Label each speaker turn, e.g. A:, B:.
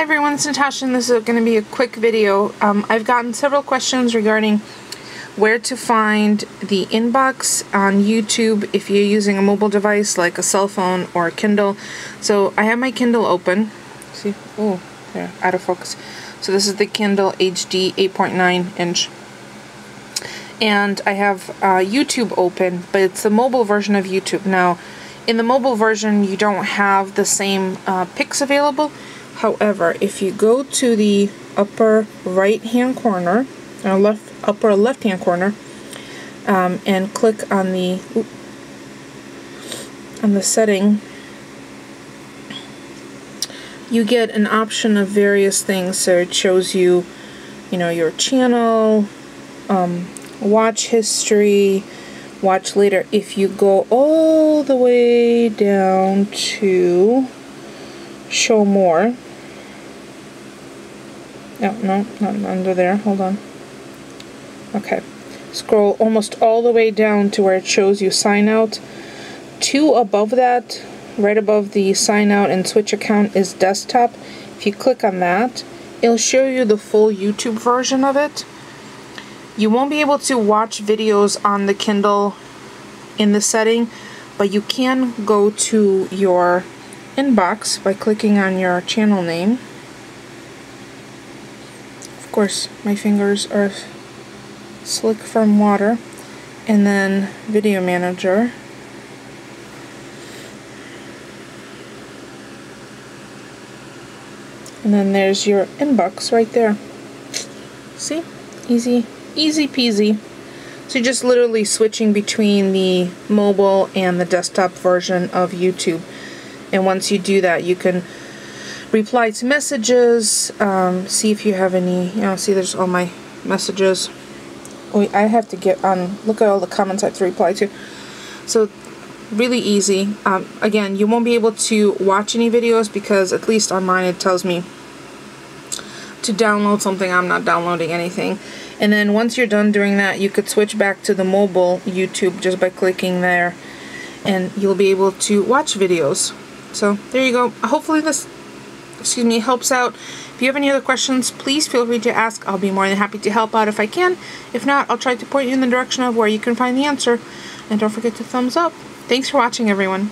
A: Hi everyone, it's Natasha and this is going to be a quick video. Um, I've gotten several questions regarding where to find the inbox on YouTube if you're using a mobile device like a cell phone or a Kindle. So I have my Kindle open. See? Oh, there, out of focus. So this is the Kindle HD 8.9 inch. And I have uh, YouTube open, but it's the mobile version of YouTube. Now, in the mobile version, you don't have the same uh, pics available However, if you go to the upper right hand corner, or left upper left hand corner, um, and click on the on the setting, you get an option of various things. So it shows you, you know, your channel, um, watch history, watch later. If you go all the way down to show more, no, no, not under there. Hold on. Okay. Scroll almost all the way down to where it shows you sign out. Two above that, right above the sign out and switch account is desktop. If you click on that, it'll show you the full YouTube version of it. You won't be able to watch videos on the Kindle in the setting, but you can go to your inbox by clicking on your channel name of course, my fingers are slick from water. And then Video Manager. And then there's your inbox right there. See? Easy, easy peasy. So you're just literally switching between the mobile and the desktop version of YouTube. And once you do that, you can reply to messages, um, see if you have any, you know, see there's all my messages. I have to get on, look at all the comments I have to reply to. So, really easy. Um, again, you won't be able to watch any videos because at least on mine it tells me to download something. I'm not downloading anything. And then once you're done doing that, you could switch back to the mobile YouTube just by clicking there and you'll be able to watch videos. So there you go. Hopefully this excuse me, helps out. If you have any other questions, please feel free to ask. I'll be more than happy to help out if I can. If not, I'll try to point you in the direction of where you can find the answer. And don't forget to thumbs up. Thanks for watching, everyone.